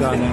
だね。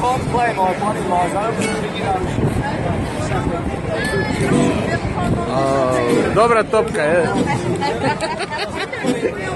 I can't play my body lies open, you know. Dobra topka, je.